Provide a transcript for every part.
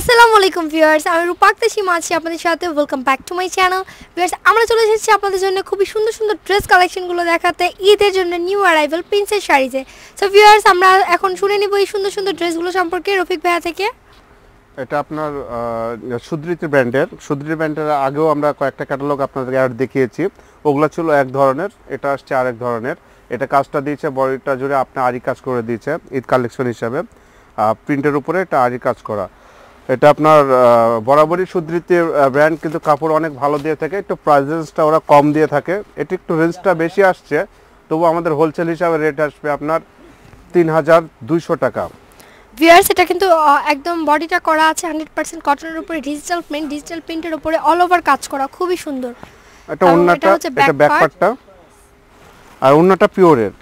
আসসালামু আলাইকুম ভিউয়ার্স, আমি রূপাক্তা সীমা আছি আপনাদের সাথে। Welcome back to my channel viewers, আমরা চলে এসেছি আপনাদের জন্য খুবই সুন্দর সুন্দর ড্রেস কালেকশনগুলো দেখাতে, ঈদের জন্য নিউ অ্যারাইভাল প্রিন্সেস শাড়িতে। সো ভিউয়ার্স, আমরা এখন শুনে নিব এই সুন্দর সুন্দর ড্রেসগুলো সম্পর্কে রফিক ভাইয়া থেকে। এটা আপনার সুদ্রিত ব্র্যান্ডের। সুদ্রিত ব্র্যান্ডের আগেও আমরা কয়েকটা ক্যাটালগ আপনাদেরকে অ্যাড দেখিয়েছি। ওগুলো ছিল এক ধরনের, এটা আসছে আরেক ধরনের। এটা কাজটা দিয়েছে, বডিটা জুড়ে আপনি আরি কাজ করে দিয়েছে, ঈদ কালেকশন হিসাবে। প্রিন্টের উপরে এটা আরি কাজ করা। এটা আপনার বরাবরই সুদ্রিতের ব্র্যান্ড কিন্তু কাপড় অনেক ভালো দিয়ে থাকে। একটু প্রাইস রেঞ্জটা ওরা কম দিয়ে থাকে। এটি একটু রেঞ্জটা বেশি আসছে তবু আমাদের হোলসেল হিসাবে রেট আসবে আপনার তিন হাজার দুইশো টাকা। ভিউয়ার্স এটা কিন্তু একদম বডিটা করা আছে হান্ড্রেড পার্সেন্ট কটনের উপরে ডিজিটাল প্রিন্ট ডিজিটাল প্রিন্টের উপরে অল ওভার কাজ করা খুবই সুন্দর। এটা ওন্নাটা এটা হচ্ছে এটা back ব্যাক part। পার্টটা আর ওন্নাটা পিওরের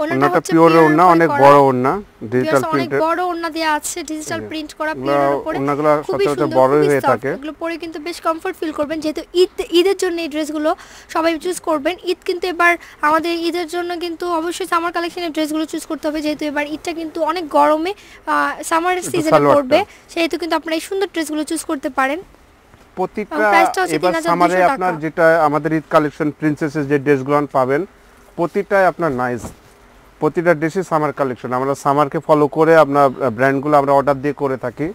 ওন্নাটা পিওরের ওন্না অনেক বড় ওন্না ডিজিটাল অনেক বড় ওড়না দেওয়া আছে ডিজিটাল প্রিন্ট করা পিওরের উপরে। ওন্নাগুলো সচরাচর হয়ে থাকে। এগুলো পরে কিন্তু বেশ কমফর্ট ফিল করবেন। যেহেতু ঈদ ঈদের জন্য এই ড্রেসগুলো সবাই চুজ করবেন। ঈদ কিন্তু এবার আমাদের ঈদের জন্য কিন্তু অবশ্যই সামার কালেকশনের ড্রেসগুলো চুজ করতে হবে। যেহেতু এবার ঈদটা কিন্তু অনেক গরমে সামার সিজনে পড়বে। সেহেতু কিন্তু আপনারা এই সুন্দর ড্রেসগুলো চুজ করতে পারেন। প্রতিটা এবং এবার সামারে আপনার যেটা আমাদের ঈদ কালেকশন প্রিন্সেসের যে ড্রেসগুলো পাবেন প্রতিটাই আপনার নাইস প্রতিটা ড্রেসই সামার কালেকশন আমরা সামারকে ফলো করে আপনার ব্র্যান্ডগুলো আমরা অর্ডার দিয়ে করে থাকি।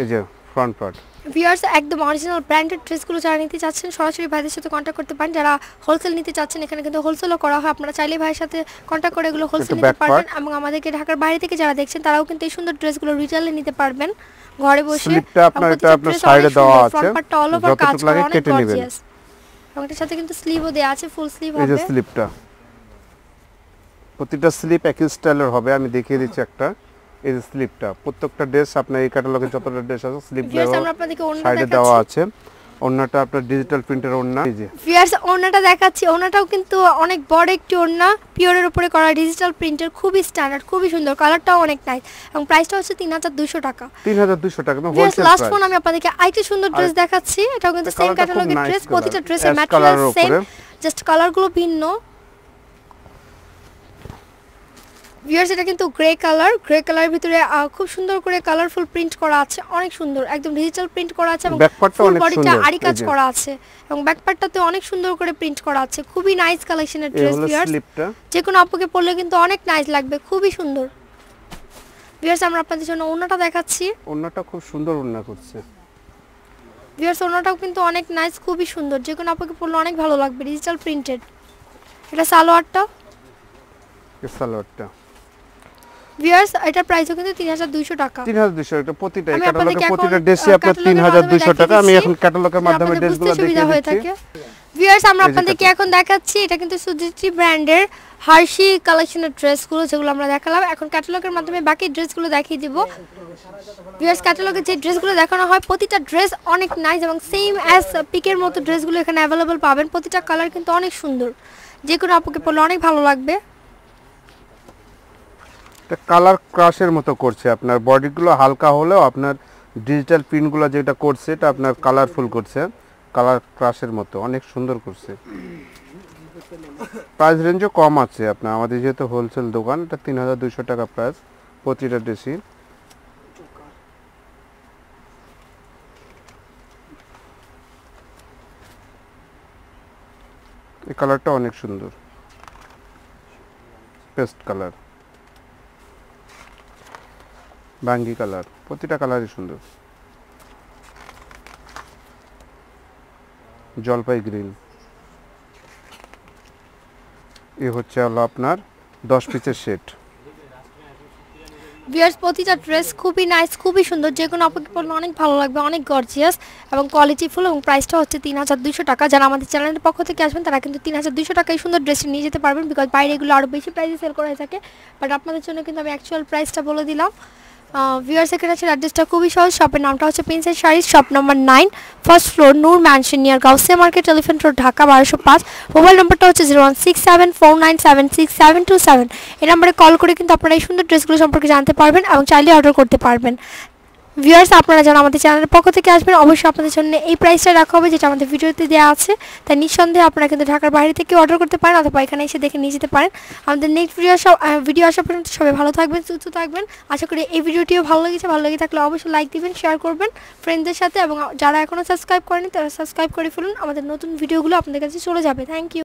এই যে ফ্রন্ট পার্ট ভিউয়ার্স একদম অরিজিনাল ব্র্যান্ডেড ড্রেসগুলো যারা নিতে চাচ্ছেন সরাসরি ভাইদের সাথে কন্ট্যাক্ট করতে পারেন। যারা হোলসেল নিতে চাচ্ছেন এখানে কিন্তু হোলসেলও করা হয়। আপনারা চাইলে ভাইয়ের সাথে কন্ট্যাক্ট করে এগুলো হোলসেল নিতে পারবেন এবং আমাদেরকে ঢাকার বাইরে থেকে যারা দেখছেন তারাও কিন্তু এই সুন্দর ড্রেসগুলো রিটেলে নিতে পারবেন। ঘরে বসে স্লিপটা আপনার এটা আপনার সাইডে দেওয়া আছে। front part-টা all over কাজ করা, অনেক gorgeous। এবং এটার সাথে কিন্তু স্লিভও দেওয়া আছে ফুল স্লিভ হবে এই যে স্লিপটা প্রতিটা স্লিপ একই স্টাইলের হবে আমি দেখিয়ে দিচ্ছি একটা। এই যে স্লিপটা প্রত্যেকটা ড্রেস আপনার এই ক্যাটালগে যতটা ড্রেস আছে স্লিপ সাইডে দেওয়া আছে। অন্যটা আপনার ডিজিটাল প্রিন্টের ওন্না এই যে। ভিউয়ার্স ওড়নাটা দেখাচ্ছি। ওড়নাটাও কিন্তু অনেক বড় একটি ওড়না। পিওরের উপরে করা ডিজিটাল প্রিন্টের খুবই স্ট্যান্ডার্ড খুবই সুন্দর। কালারটাও অনেক নাইস এবং প্রাইসটা হচ্ছে তিন হাজার দুশো টাকা। তিন হাজার দুইশো টাকা ভিউয়ার্স হোলসেল লাস্ট ফোন আমি আপনাদেরকে আরেকটি সুন্দর ড্রেস দেখাচ্ছি। এটাও কিন্তু সেম ক্যাটালগের ড্রেস প্রতিটা ড্রেসের ম্যাটেরিয়াল সেম জাস্ট কালারগুলো ভিন্ন। ভিউয়ার্স এটা কিন্তু গ্রে কালার গ্রে কালারের ভিতরে খুব সুন্দর করে কালারফুল প্রিন্ট করা আছে। অনেক সুন্দর একদম ডিজিটাল প্রিন্ট করা আছে এবং ফুল বডিটা আরি কাজ করা আছে এবং ব্যাকপার্টটাতে অনেক সুন্দর করে প্রিন্ট করা আছে। খুবই নাইস কালেকশনের ড্রেস ভিউয়ার্স যে কোনো আপুকে পরলে কিন্তু অনেক নাইস লাগবে খুবই সুন্দর। ভিউয়ার্স আমরা আপনাদের জন্য ওড়নাটা দেখাচ্ছি। অন্যটা খুব সুন্দর ওন্না করছে। ভিউয়ার্স ওড়নাটাও কিন্তু অনেক নাইস খুবই সুন্দর। যে কোনো আপুকে পরলে অনেক ভালো লাগবে ডিজিটাল প্রিন্টেড এটা সালোয়ারটা? সালোয়ারটা। ভিউয়ার্স এটার প্রাইসও কিন্তু তিন হাজার দুইশো টাকা। তিন হাজার দুইশো এটা প্রতিটা ক্যাটালগে প্রতিটা ড্রেসই আহ, আপনার catalog-এর তিন হাজার মাধ্যমে দুইশো দেখিয়ে টাকা আমি এখন ক্যাটালগের মাধ্যমে ড্রেসগুলো দেখিয়ে দিচ্ছি ভিউয়ার্স আমরা আপনাদেরকে এখন দেখাচ্ছি এটা কিন্তু সুজিটি ব্র্যান্ডের হার্শি কালেকশনের ড্রেসগুলো যেগুলো আমরা দেখালাম। এখন ক্যাটালগের মাধ্যমে বাকি ড্রেসগুলো দেখিয়ে দিব। ভিউয়ার্স ক্যাটালগে যে ড্রেসগুলো দেখানো হয় প্রতিটা ড্রেস অনেক নাইস এবং সেম অ্যাজ পিকের মতো ড্রেসগুলো এখানে অ্যাভেলেবল পাবেন। প্রতিটা কালার কিন্তু অনেক সুন্দর। যে কোনো আপুকে পরলে অনেক ভালো লাগবে। এটা কালার ক্রাশের মতো করছে আপনার। বডিগুলো হালকা হলেও আপনার ডিজিটাল প্রিন্টগুলো যেটা করছে, এটা আপনার কালারফুল করছে। কালার ক্রাশের মতো, অনেক সুন্দর করছে। প্রাইস রেঞ্জও কম আছে আপনার। আমাদের যেহেতু হোলসেল দোকান, এটা তিন হাজার দুইশো টাকা প্রাইস প্রতিটা ড্রেসই এই কালারটা অনেক সুন্দর। পেস্ট কালার বাঙ্গি কালার, প্রতিটা কালারই সুন্দর। জলপাই গ্রিন এ হচ্ছে হলো আপনার দশ পিসের সেট। ভিউয়ার্স প্রতিটা ড্রেস খুবই নাইস খুবই সুন্দর। যে কোনো আপুকে পড়লে অনেক ভালো লাগবে, অনেক গর্জিয়াস এবং কোয়ালিটিফুল এবং প্রাইসটা হচ্ছে তিন হাজার দুইশো টাকা। যারা আমাদের চ্যানেলের পক্ষ থেকে আসবেন, তারা কিন্তু তিন হাজার দুইশো টাকায় সুন্দর ড্রেসটা নিয়ে যেতে পারবেন বিকজ বাইরে এগুলো আরও বেশি প্রাইসে সেল করা হয়ে থাকে। বাট আপনাদের জন্য কিন্তু আমি অ্যাকচুয়াল প্রাইসটা বলে দিলাম। ভিউয়ার্স এখানে আছে অ্যাড্রেসটা খুবই সহজ শপের নামটা হচ্ছে princess sari shop number nine first floor Noor mansion near Gausia market telephone road Dhaka বারোশো পাঁচ মোবাইল নম্বরটা হচ্ছে zero one six seven four nine seven six seven two seven এই নাম্বারে কল করে কিন্তু আপনারা এই সুন্দর ড্রেসগুলো সম্পর্কে জানতে পারবেন এবং চাইলে অর্ডার করতে পারবেন। ভিউয়ার্স, আপনারা যারা আমাদের চ্যানেলের পক্ষ থেকে আসবেন, অবশ্যই আপনাদের জন্য এই প্রাইসটা রাখা হবে যেটা আমাদের ভিডিওতে দেওয়া আছে। তাই নিঃসন্দেহে আপনারা কিন্তু ঢাকার বাইরে থেকে অর্ডার করতে পারেন অথবা এখানে এসে দেখে নিয়ে যেতে পারেন। আমাদের নেক্সট ভিডিও আসা ভিডিও আসা পর্যন্ত সবাই ভালো থাকবেন, সুস্থ থাকবেন। আশা করি এই ভিডিওটিও ভালো লেগেছে। ভালো লেগে থাকলে অবশ্যই লাইক দিবেন শেয়ার করবেন ফ্রেন্ডদের সাথে এবং যারা এখনও সাবস্ক্রাইব করেনি তারা সাবস্ক্রাইব করে ফেলুন। আমাদের নতুন ভিডিওগুলো আপনাদের কাছে চলে যাবে। Thank you